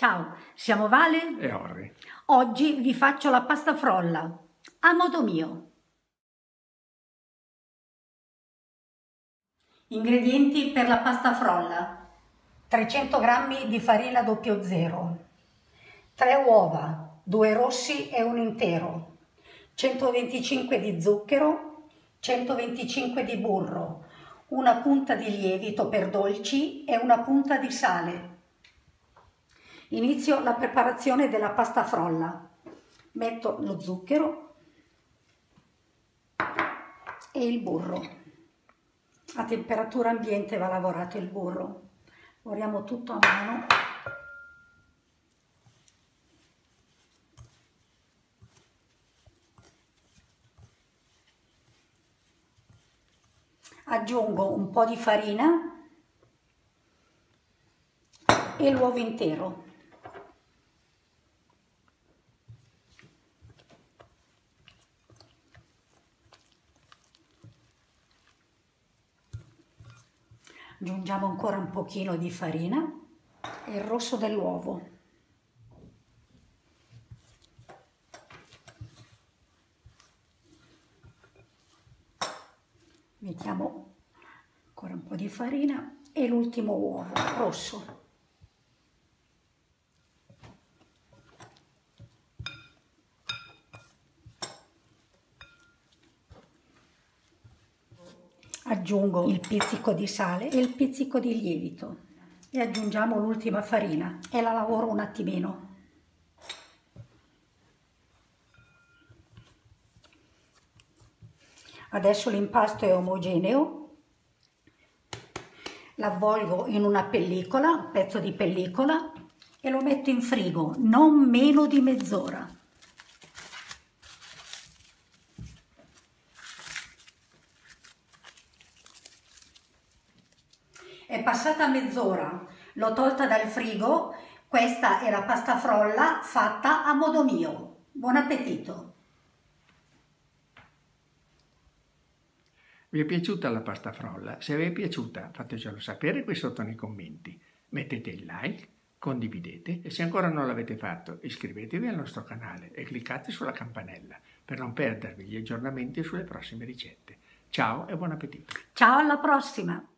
Ciao, siamo Vale e Orri. Oggi vi faccio la pasta frolla, a modo mio. Ingredienti per la pasta frolla. 300 g di farina 00, 3 uova, 2 rossi e un intero, 125 di zucchero, 125 di burro, una punta di lievito per dolci e una punta di sale. Inizio la preparazione della pasta frolla. Metto lo zucchero e il burro. A temperatura ambiente va lavorato il burro. Lavoriamo tutto a mano. Aggiungo un po' di farina e l'uovo intero. Aggiungiamo ancora un pochino di farina e il rosso dell'uovo. Mettiamo ancora un po' di farina e l'ultimo uovo rosso. Aggiungo il pizzico di sale e il pizzico di lievito e aggiungiamo l'ultima farina e la lavoro un attimino. Adesso l'impasto è omogeneo, l'avvolgo in una pellicola, un pezzo di pellicola e lo metto in frigo non meno di mezz'ora. È passata mezz'ora, l'ho tolta dal frigo, questa la pasta frolla fatta a modo mio. Buon appetito! Vi è piaciuta la pasta frolla? Se vi è piaciuta fatecelo sapere qui sotto nei commenti. Mettete il like, condividete e se ancora non l'avete fatto iscrivetevi al nostro canale e cliccate sulla campanella per non perdervi gli aggiornamenti sulle prossime ricette. Ciao e buon appetito! Ciao alla prossima!